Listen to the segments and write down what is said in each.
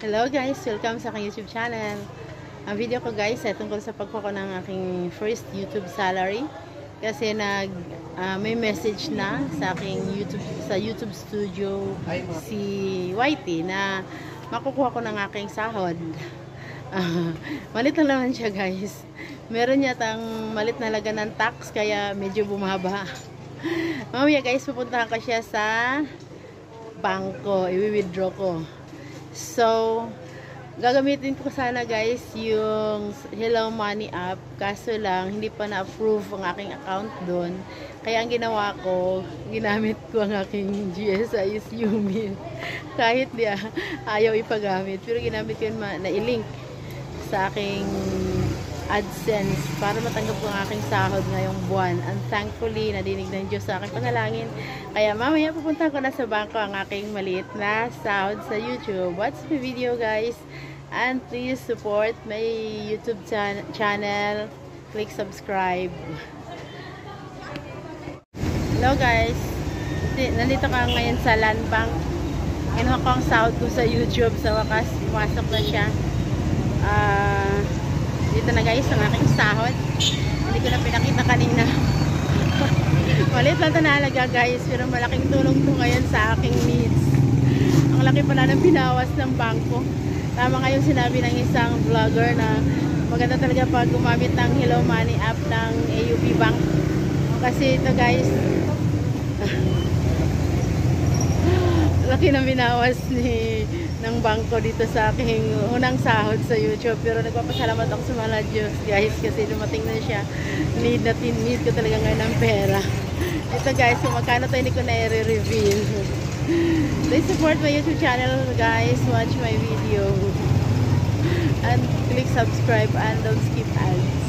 Hello guys, welcome sa aking YouTube channel. Ang video ko guys ay tungkol sa pagkuha ko ng aking first YouTube salary. Kasi nag ah, may message na sa aking YouTube sa YouTube studio si Whitey na makukuha ko ng aking sahod. Ah, malit na naman siya guys. Meron yatang malit na laga ng tax kaya medyo bumaba. Mamaya guys, pupuntahan ko siya sa bangko. I-withdraw ko. So, gagamitin ko sana guys yung Hello Money app. Kaso lang, hindi pa na-approve ang aking account doon. Kaya ang ginawa ko, ginamit ko ang aking GSIS Umin. Kahit di ah, ayaw ipagamit. Pero ginamit ko na i-link sa aking AdSense para matanggap ko ang aking sahod ngayong buwan. And thankfully, nadinig ng Diyos sa aking panalangin. Kaya mamaya pupunta ko na sa bangko ang aking maliit na sahod sa YouTube. Watch the video guys. And please support my YouTube chan- channel. Click subscribe. Hello guys. Di- Nandito ka ngayon sa Land Bank. Kinuha ko ang sahod ko sa YouTube. Sa wakas, pumasok na siya. Ah... dito na guys ang aking sahod. Hindi ko na pinakita kanina. Malit lang ito nalaga guys. Pero malaking tulong to ngayon sa aking needs. Ang laki pala ng binawas ng bangko. Tama nga sinabi ng isang vlogger na maganda talaga pag gumamit ng Hello Money app ng AUB Bank. Kasi ito guys, laki ng binawas ni ng bangko dito sa aking unang sahod sa YouTube. Pero nagpapasalamat ako sa mga Diyos guys kasi dumating na siya. Need na need ko talaga ngayon ng pera. Ito guys, kung magkano tayo hindi ko na i-reveal. Please support my YouTube channel guys. Watch my video. And click subscribe and don't skip ads.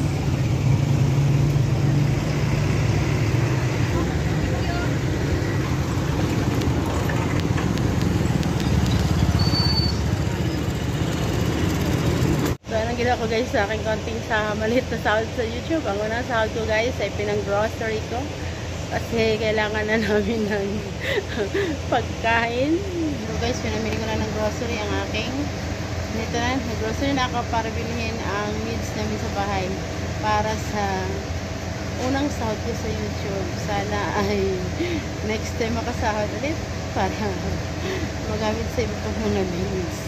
So, anong ginawa ko guys sa aking konting sa maliit na sahod sa YouTube. Ang unang sahod ko guys ay pinang grocery ko. Kasi kailangan na namin ng pagkain. So guys, pinamili ko na ng grocery ang aking dito na, nag-grocery na ako para bilhin ang needs namin sa bahay para sa unang sahod ko sa YouTube. Sana ay next time makasahod ulit para magamit sa iba pang mga needs.